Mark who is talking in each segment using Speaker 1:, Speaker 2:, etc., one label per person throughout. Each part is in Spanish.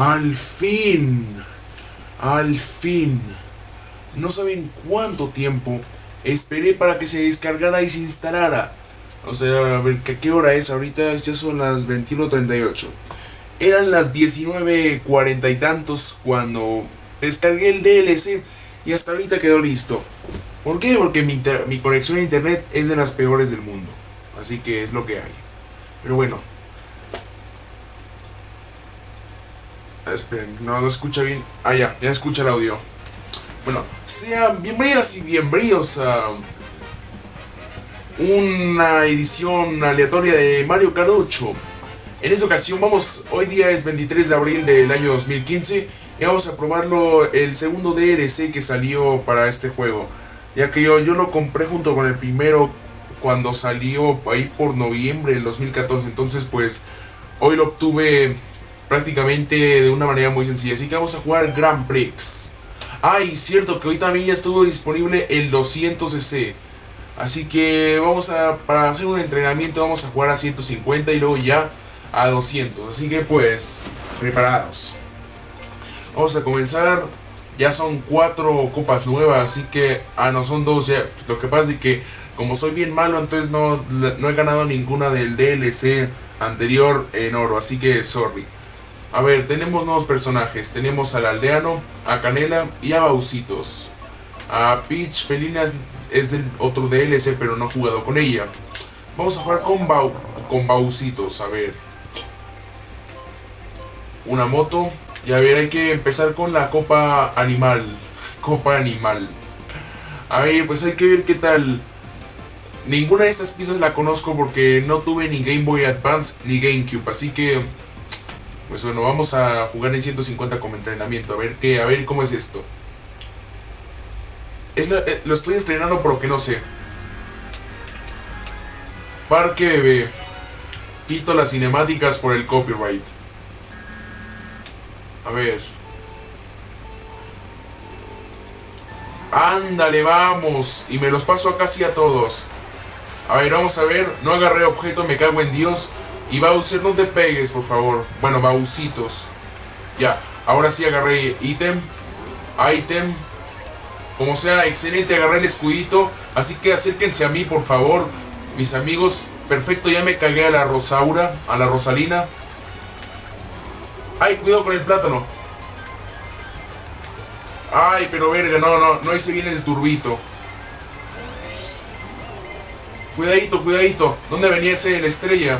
Speaker 1: Al fin. Al fin. No saben cuánto tiempo esperé para que se descargara y se instalara. O sea, a ver, ¿qué hora es? Ahorita ya son las 21.38. Eran las 19.40 y tantos cuando descargué el DLC y hasta ahorita quedó listo. ¿Por qué? Porque mi, mi conexión a internet es de las peores del mundo. Así que es lo que hay. Pero bueno. Esperen, no, no escucha bien. Ah, ya, ya escucha el audio. Bueno, sean bienvenidas y bienvenidos a una edición aleatoria de Mario Kart 8. En esta ocasión vamos, hoy día es 23 de abril del año 2015 y vamos a probarlo el segundo DLC que salió para este juego. Ya que yo, yo lo compré junto con el primero cuando salió ahí por noviembre del 2014. Entonces pues hoy lo obtuve prácticamente de una manera muy sencilla. Así que vamos a jugar Grand Prix. Ay, cierto que hoy también ya estuvo disponible el 200cc. Así que vamos a, para hacer un entrenamiento vamos a jugar a 150 y luego ya a 200. Así que pues, preparados. Vamos a comenzar. Ya son cuatro copas nuevas, así que... Ah, no, son dos ya. Lo que pasa es que como soy bien malo, entonces no, no he ganado ninguna del DLC anterior en oro. Así que, sorry. A ver, tenemos nuevos personajes. Tenemos al aldeano, a Canela y a Bausitos. A Peach Felina es, otro DLC, pero no he jugado con ella. Vamos a jugar con, Bau, con Bausitos, a ver. Una moto. Y a ver, hay que empezar con la copa animal. Copa animal. A ver, pues hay que ver qué tal. Ninguna de estas piezas la conozco porque no tuve ni Game Boy Advance ni GameCube. Así que pues bueno, vamos a jugar en 150 como entrenamiento. A ver qué, a ver cómo es esto. Eh, lo, estoy estrenando por lo que no sé. Parque bebé. Quito las cinemáticas por el copyright. A ver. Ándale, vamos. Y me los paso a casi a todos. A ver, vamos a ver. No agarré objeto, me cago en Dios. Y Bowser, no te pegues, por favor. Bueno, Bausitos. Ya, ahora sí agarré ítem. Ítem. Como sea, excelente, agarré el escudito. Así que acérquense a mí, por favor. Mis amigos. Perfecto, ya me cagué a la Rosaura, a la Rosalina. Ay, cuidado con el plátano. Ay, pero verga, no, no, no hice bien el turbito. Cuidadito, cuidadito. ¿Dónde venía ese la estrella?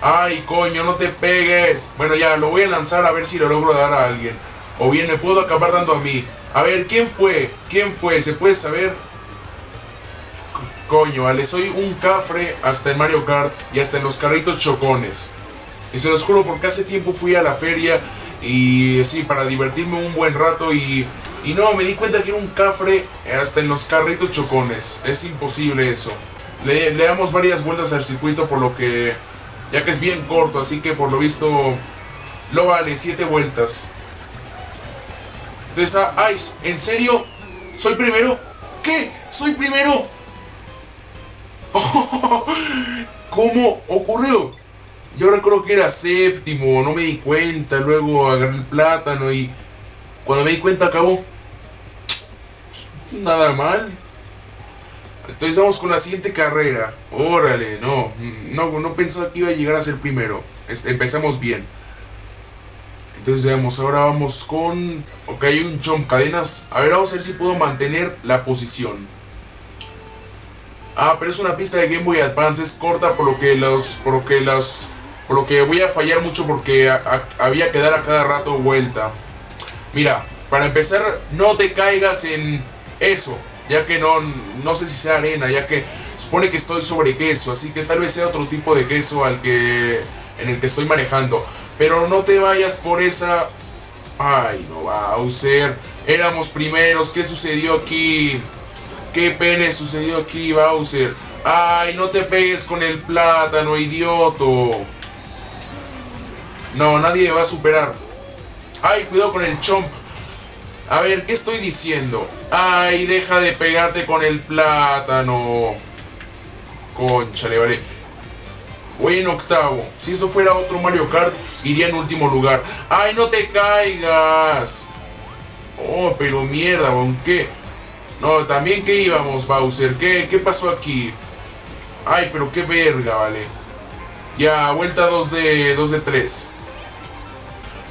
Speaker 1: Ay, coño, no te pegues. Bueno, ya, lo voy a lanzar a ver si lo logro dar a alguien. O bien me puedo acabar dando a mí. A ver, ¿quién fue? ¿Quién fue? ¿Se puede saber? Coño, vale, soy un cafre hasta en Mario Kart y hasta en los carritos chocones. Y se los juro porque hace tiempo fui a la feria y sí, para divertirme un buen rato y... Y no, me di cuenta que era un cafre hasta en los carritos chocones. Es imposible eso. Le, le damos varias vueltas al circuito por lo que ya que es bien corto, así que por lo visto lo vale, 7 vueltas. Entonces, ah, Ice, ¿en serio? ¿Soy primero? ¿Qué? ¿Soy primero? ¿Cómo ocurrió? Yo recuerdo que era séptimo, no me di cuenta, luego agarré el plátano y cuando me di cuenta acabó. Nada mal. Entonces vamos con la siguiente carrera. Órale, no, no, no pensaba que iba a llegar a ser primero. empezamos bien. Entonces veamos, ahora vamos con... Ok, hay un chomp cadenas. A ver, vamos a ver si puedo mantener la posición. Ah, pero es una pista de Game Boy Advance, es corta por lo que los... Por lo que los... Por lo que voy a fallar mucho porque había que dar a cada rato vuelta. Mira, para empezar, no te caigas en eso ya que no, no sé si sea arena, ya que supone que estoy sobre queso, así que tal vez sea otro tipo de queso al que en el que estoy manejando. Pero no te vayas por esa... Ay, no, Bowser. Éramos primeros, ¿qué sucedió aquí? ¿Qué pene sucedió aquí, Bowser? Ay, no te pegues con el plátano, idioto. No, nadie va a superar. Ay, cuidado con el chomp. A ver, ¿qué estoy diciendo? Ay, deja de pegarte con el plátano. Conchale, vale. Voy en octavo. Si eso fuera otro Mario Kart, iría en último lugar. ¡Ay, no te caigas! Oh, pero mierda, ¿qué? No, también que íbamos, Bowser. ¿Qué, ¿Qué pasó aquí? Ay, pero qué verga, vale. Ya, vuelta 2 de 2 de 3.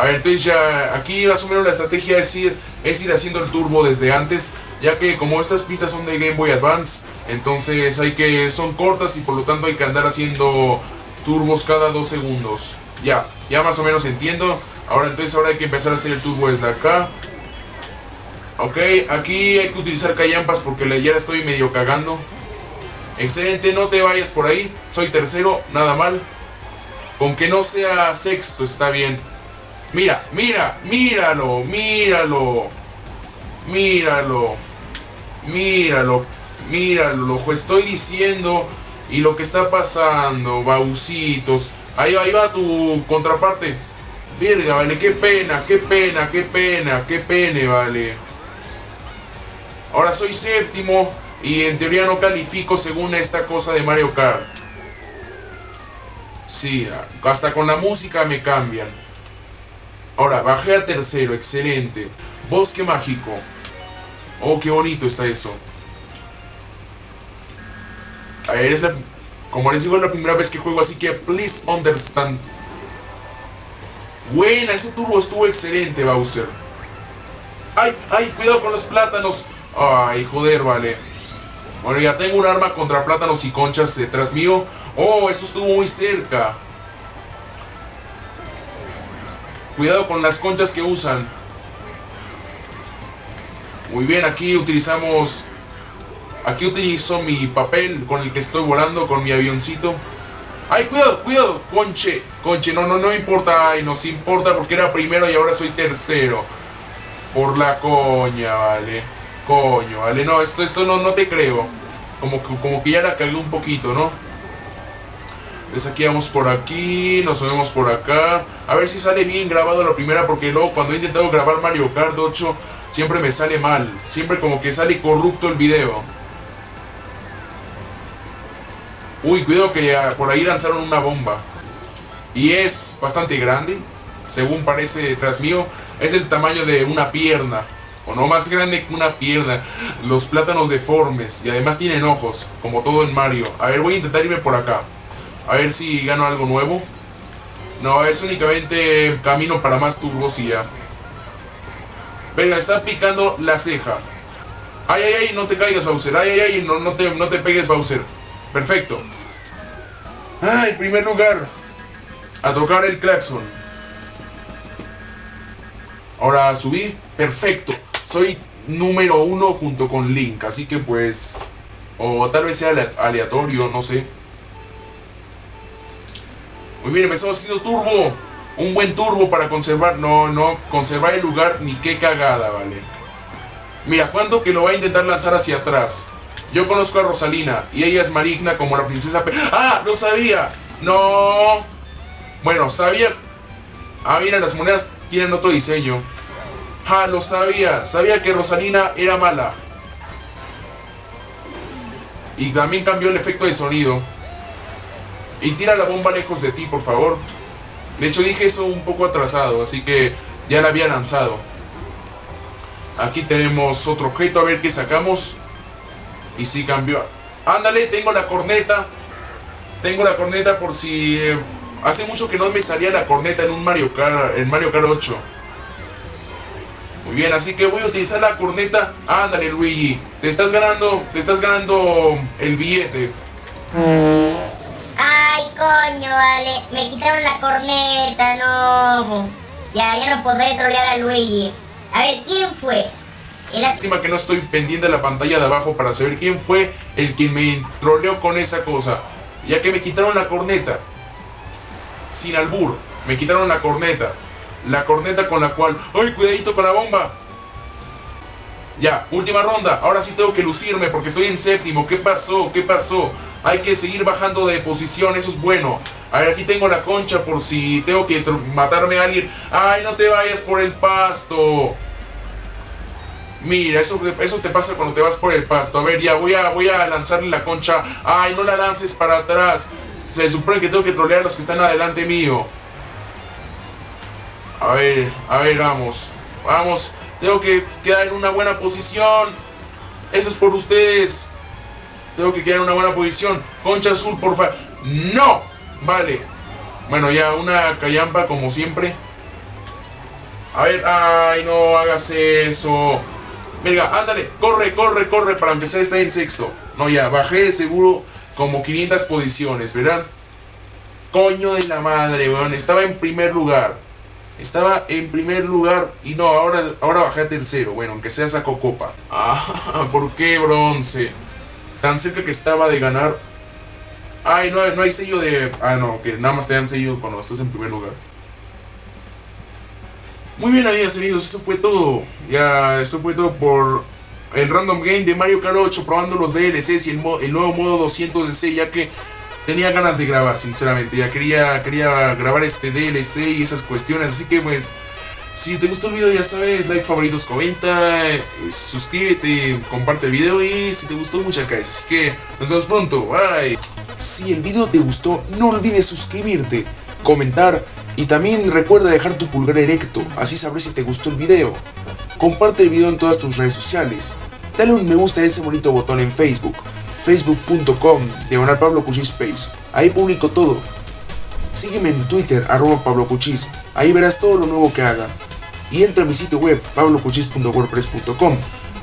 Speaker 1: A ver, entonces ya aquí más o menos la estrategia es ir, es ir haciendo el turbo desde antes, ya que como estas pistas son de Game Boy Advance, entonces hay que son cortas y por lo tanto hay que andar haciendo turbos cada 2 segundos. Ya, ya más o menos entiendo. Ahora entonces ahora hay que empezar a hacer el turbo desde acá. Ok, aquí hay que utilizar callampas porque ya la estoy medio cagando. Excelente, no te vayas por ahí. Soy tercero, nada mal. Con que no sea sexto está bien. Mira, mira, míralo, míralo. Míralo. Míralo, míralo. Lo estoy diciendo y lo que está pasando, baucitos. Ahí, ahí va tu contraparte. Verga, vale, qué pena, qué pena, qué pena, qué pene, vale. Ahora soy séptimo y en teoría no califico según esta cosa de Mario Kart. Sí, hasta con la música me cambian. Ahora, bajé a tercero, excelente. Bosque mágico. Oh, qué bonito está eso. A ver, es como les digo, es la primera vez que juego, así que please understand. Buena, ese turbo estuvo excelente, Bowser. ¡Ay, ay! Cuidado con los plátanos. Ay, joder, vale. Bueno, ya tengo un arma contra plátanos y conchas detrás mío. Oh, eso estuvo muy cerca. Cuidado con las conchas que usan. Muy bien, aquí utilizamos... Aquí utilizo mi papel con el que estoy volando, con mi avioncito. ¡Ay, cuidado, cuidado! Conche, conche, no, no, no importa. Ay, nos importa porque era primero y ahora soy tercero. Por la coña, vale. Coño, vale, no, esto, esto no, no te creo. Como que, como que ya la cagué un poquito, ¿no? Vamos por aquí, nos subimos por acá. A ver si sale bien grabado la primera, porque luego cuando he intentado grabar Mario Kart 8, siempre me sale mal. Siempre como que sale corrupto el video. Uy, cuidado que por ahí lanzaron una bomba. Y es bastante grande, según parece detrás mío. Es el tamaño de una pierna o no más grande que una pierna, los plátanos deformes y además tienen ojos, como todo en Mario. A ver, voy a intentar irme por acá, a ver si gano algo nuevo. No, es únicamente camino para más turbos y ya. Venga, está picando la ceja. Ay, ay, ay, no te caigas, Bowser. Ay, ay, ay, no, no, te, no te pegues, Bowser. Perfecto. Ay, primer lugar. A tocar el claxon. Ahora subí. Perfecto soy número uno junto con Link, así que pues... O tal vez sea aleatorio, no sé. Muy bien, empezamos haciendo turbo. Un buen turbo para conservar... No, no, conservar el lugar ni qué cagada, vale. Mira, ¿cuándo que lo va a intentar lanzar hacia atrás? Yo conozco a Rosalina y ella es marigna como la princesa... ¡Ah! ¡Lo sabía! ¡No! Bueno, sabía... Ah, mira, las monedas tienen otro diseño. Ah, lo sabía. Sabía que Rosalina era mala. Y también cambió el efecto de sonido. Y tira la bomba lejos de ti, por favor. De hecho, dije eso un poco atrasado, así que ya la había lanzado. Aquí tenemos otro objeto, a ver qué sacamos. Y si cambió. Ándale, tengo la corneta. Tengo la corneta por si... Eh, hace mucho que no me salía la corneta en un Mario Kart, en Mario Kart 8. Muy bien, así que voy a utilizar la corneta. Ándale, Luigi. Te estás ganando, te estás ganando el billete.
Speaker 2: Coño, vale. Me quitaron la corneta, no. Ya, ya no podré trolear a Luigi. A ver, ¿quién fue?
Speaker 1: Lástima que no estoy pendiente de la pantalla de abajo para saber quién fue el que me troleó con esa cosa. Ya que me quitaron la corneta. Sin albur, me quitaron la corneta la corneta con la cual... ¡Ay, cuidadito con la bomba! Ya, última ronda. Ahora sí tengo que lucirme porque estoy en séptimo. ¿Qué pasó? ¿Qué pasó? Hay que seguir bajando de posición, eso es bueno. A ver, aquí tengo la concha por si tengo que matarme a alguien. ¡Ay, no te vayas por el pasto! Mira, eso, eso te pasa cuando te vas por el pasto. A ver, ya voy a, voy a lanzarle la concha. ¡Ay, no la lances para atrás! Se supone que tengo que trolear a los que están adelante mío. A ver, a ver, vamos. Vamos. Tengo que quedar en una buena posición. Eso es por ustedes. Tengo que quedar en una buena posición. Concha azul, por favor. ¡No! Vale. Bueno, ya una callampa como siempre. A ver, ay, no hagas eso. Venga, ándale, corre, corre, corre para empezar a estar en sexto. No, ya, bajé de seguro como 500 posiciones, ¿verdad? Coño de la madre, weón. Estaba en primer lugar. Estaba en primer lugar y no, ahora, ahora bajé a tercero. Bueno, aunque sea saco copa. Ah, ¿por qué bronce? Tan cerca que estaba de ganar. Ay, no, no hay sello de... Ah, no, que nada más te dan sello cuando estás en primer lugar. Muy bien, amigas y amigos, esto fue todo. Ya, esto fue todo por el random game de Mario Kart 8 probando los DLCs y el, el nuevo modo 200 DC, ya que tenía ganas de grabar, sinceramente. Ya quería, quería grabar este DLC y esas cuestiones, así que pues... Si te gustó el video ya sabes, like, favoritos, comenta, eh, suscríbete, comparte el video y si te gustó muchas gracias. Así que nos vemos pronto, bye. Si el video te gustó, no olvides suscribirte, comentar y también recuerda dejar tu pulgar erecto, así sabré si te gustó el video. Comparte el video en todas tus redes sociales. Dale un me gusta a ese bonito botón en Facebook, facebook.com, diagonal Pablo Space. Ahí publico todo. Sígueme en Twitter, arroba Pablo Cuchis. Ahí verás todo lo nuevo que haga. Y entra a mi sitio web, pablocuchis.wordpress.com.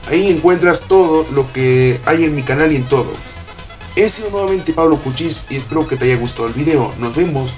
Speaker 1: Ahí encuentras todo lo que hay en mi canal y en todo. He sido nuevamente Pablo Cuchis y espero que te haya gustado el video. Nos vemos.